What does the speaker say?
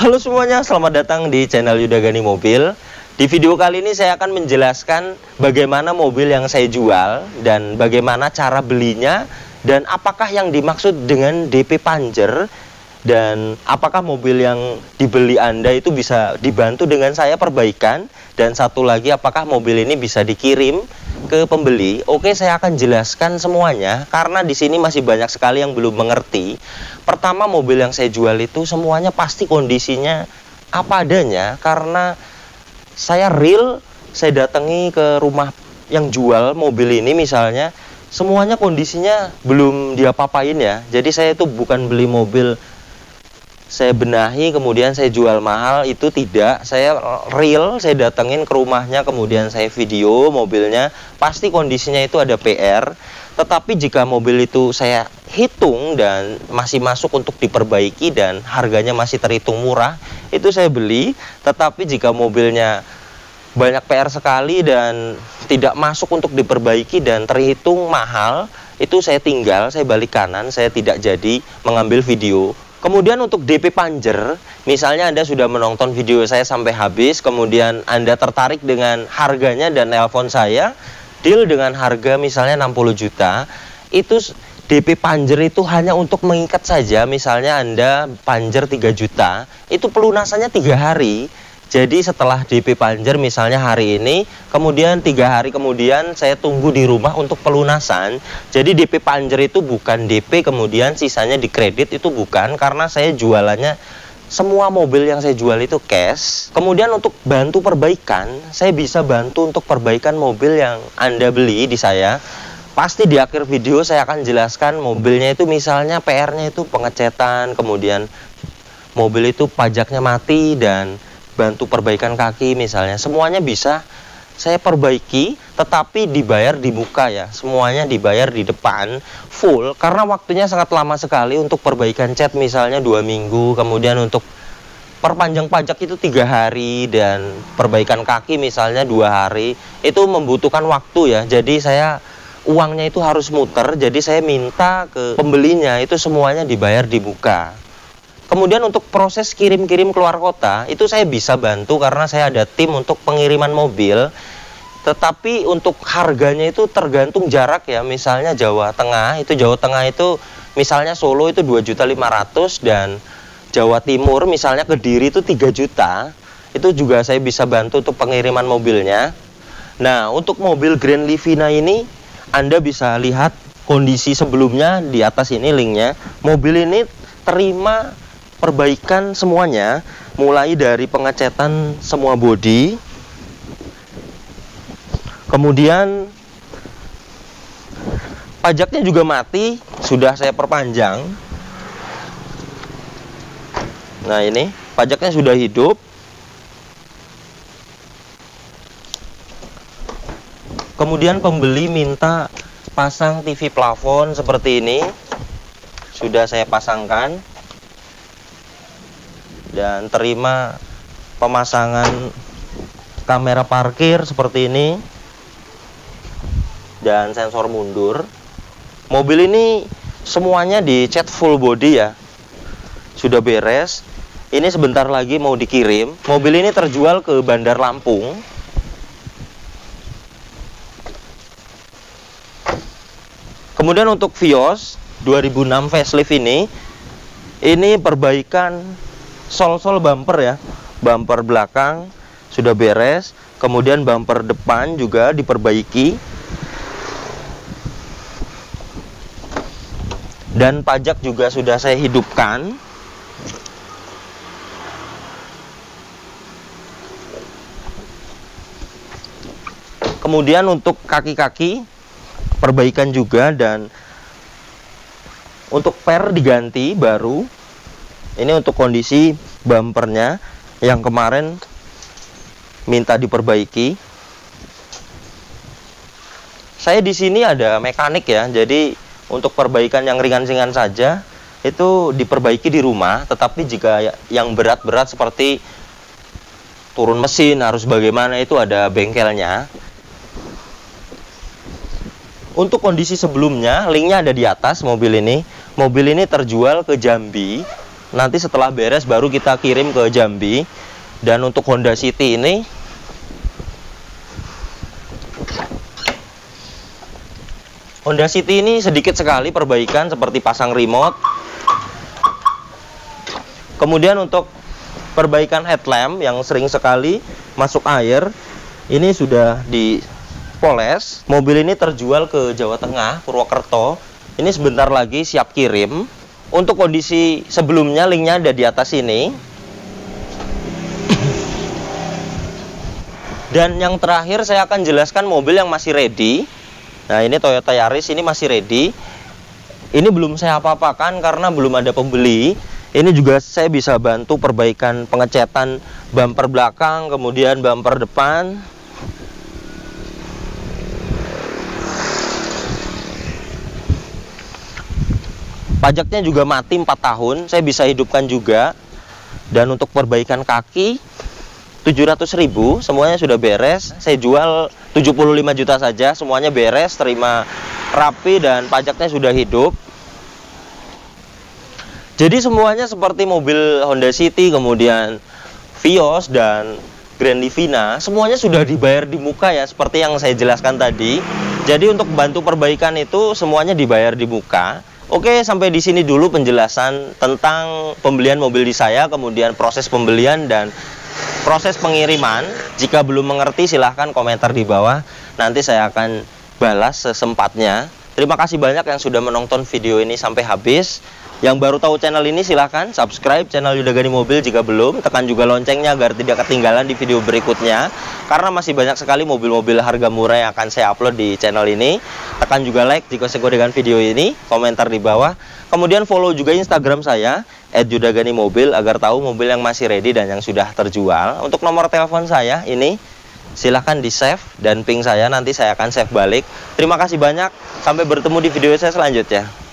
Halo semuanya, selamat datang di channel Yudagani Mobil. Di video kali ini saya akan menjelaskan bagaimana mobil yang saya jual dan bagaimana cara belinya dan apakah yang dimaksud dengan DP Panjer dan apakah mobil yang dibeli Anda itu bisa dibantu dengan saya perbaikan dan satu lagi apakah mobil ini bisa dikirim ke pembeli. Oke, saya akan jelaskan semuanya karena di sini masih banyak sekali yang belum mengerti. Pertama, mobil yang saya jual itu semuanya pasti kondisinya apa adanya karena saya real saya datangi ke rumah yang jual mobil ini misalnya semuanya kondisinya belum diapa-apain ya. Jadi saya itu bukan beli mobil saya benahi kemudian saya jual mahal itu tidak. Saya real saya datengin ke rumahnya kemudian saya video mobilnya. Pasti kondisinya itu ada PR tetapi jika mobil itu saya hitung dan masih masuk untuk diperbaiki dan harganya masih terhitung murah itu saya beli. Tetapi jika mobilnya banyak PR sekali dan tidak masuk untuk diperbaiki dan terhitung mahal itu saya tinggal saya balik kanan saya tidak jadi mengambil video Kemudian untuk DP Panjer, misalnya Anda sudah menonton video saya sampai habis, kemudian Anda tertarik dengan harganya dan nelpon saya, deal dengan harga misalnya 60 juta, itu DP Panjer itu hanya untuk mengikat saja, misalnya Anda Panjer 3 juta, itu pelunasannya tiga hari, jadi setelah DP Panjer misalnya hari ini, kemudian tiga hari kemudian saya tunggu di rumah untuk pelunasan. Jadi DP Panjer itu bukan DP kemudian sisanya dikredit itu bukan karena saya jualannya semua mobil yang saya jual itu cash. Kemudian untuk bantu perbaikan, saya bisa bantu untuk perbaikan mobil yang Anda beli di saya. Pasti di akhir video saya akan jelaskan mobilnya itu misalnya PR-nya itu pengecetan, kemudian mobil itu pajaknya mati dan bantu perbaikan kaki misalnya. Semuanya bisa saya perbaiki tetapi dibayar di muka ya. Semuanya dibayar di depan full karena waktunya sangat lama sekali untuk perbaikan cat misalnya dua minggu kemudian untuk perpanjang pajak itu tiga hari dan perbaikan kaki misalnya dua hari itu membutuhkan waktu ya. Jadi saya uangnya itu harus muter jadi saya minta ke pembelinya itu semuanya dibayar di muka Kemudian untuk proses kirim-kirim keluar kota itu saya bisa bantu karena saya ada tim untuk pengiriman mobil. Tetapi untuk harganya itu tergantung jarak ya. Misalnya Jawa Tengah itu Jawa Tengah itu misalnya Solo itu 2.500 dan Jawa Timur misalnya Kediri itu 3 juta. Itu juga saya bisa bantu untuk pengiriman mobilnya. Nah, untuk mobil Grand Livina ini Anda bisa lihat kondisi sebelumnya di atas ini linknya. Mobil ini terima perbaikan semuanya mulai dari pengecetan semua bodi. Kemudian pajaknya juga mati sudah saya perpanjang. Nah ini pajaknya sudah hidup. Kemudian pembeli minta pasang TV plafon seperti ini. Sudah saya pasangkan dan terima pemasangan kamera parkir seperti ini dan sensor mundur. Mobil ini semuanya dicat full body ya. Sudah beres. Ini sebentar lagi mau dikirim. Mobil ini terjual ke Bandar Lampung. Kemudian untuk Vios 2006 facelift ini ini perbaikan sol-sol bumper ya. Bumper belakang sudah beres kemudian bumper depan juga diperbaiki. Dan pajak juga sudah saya hidupkan. Kemudian untuk kaki-kaki perbaikan juga dan untuk per diganti baru ini untuk kondisi bumpernya yang kemarin minta diperbaiki. Saya di sini ada mekanik ya jadi untuk perbaikan yang ringan-ringan saja itu diperbaiki di rumah tetapi jika ya, yang berat-berat seperti turun mesin harus bagaimana itu ada bengkelnya. Untuk kondisi sebelumnya linknya ada di atas mobil ini. Mobil ini terjual ke Jambi nanti setelah beres baru kita kirim ke Jambi. Dan untuk Honda City ini Honda City ini sedikit sekali perbaikan seperti pasang remote. Kemudian untuk perbaikan headlamp yang sering sekali masuk air ini sudah dipoles. Mobil ini terjual ke Jawa Tengah Purwokerto. Ini sebentar lagi siap kirim untuk kondisi sebelumnya linknya ada di atas ini. Dan yang terakhir saya akan jelaskan mobil yang masih ready. Nah ini Toyota Yaris ini masih ready. Ini belum saya apa-apakan karena belum ada pembeli. Ini juga saya bisa bantu perbaikan pengecetan bumper belakang kemudian bumper depan pajaknya juga mati 4 tahun saya bisa hidupkan juga dan untuk perbaikan kaki 700 ribu semuanya sudah beres saya jual 75 juta saja semuanya beres terima rapi dan pajaknya sudah hidup jadi semuanya seperti mobil Honda City, kemudian Vios dan Grand Livina, semuanya sudah dibayar di muka ya, seperti yang saya jelaskan tadi. Jadi untuk bantu perbaikan itu semuanya dibayar di muka. Oke, sampai di sini dulu penjelasan tentang pembelian mobil di saya, kemudian proses pembelian dan proses pengiriman. Jika belum mengerti silahkan komentar di bawah. Nanti saya akan balas sesempatnya. Terima kasih banyak yang sudah menonton video ini sampai habis. Yang baru tahu channel ini silahkan subscribe channel Yudagani Mobil jika belum. Tekan juga loncengnya agar tidak ketinggalan di video berikutnya. Karena masih banyak sekali mobil-mobil harga murah yang akan saya upload di channel ini. Tekan juga like jika suka dengan video ini. Komentar di bawah. Kemudian follow juga Instagram saya Yudagani Mobil agar tahu mobil yang masih ready dan yang sudah terjual. Untuk nomor telepon saya ini silahkan di save dan ping saya nanti saya akan save balik. Terima kasih banyak. Sampai bertemu di video saya selanjutnya.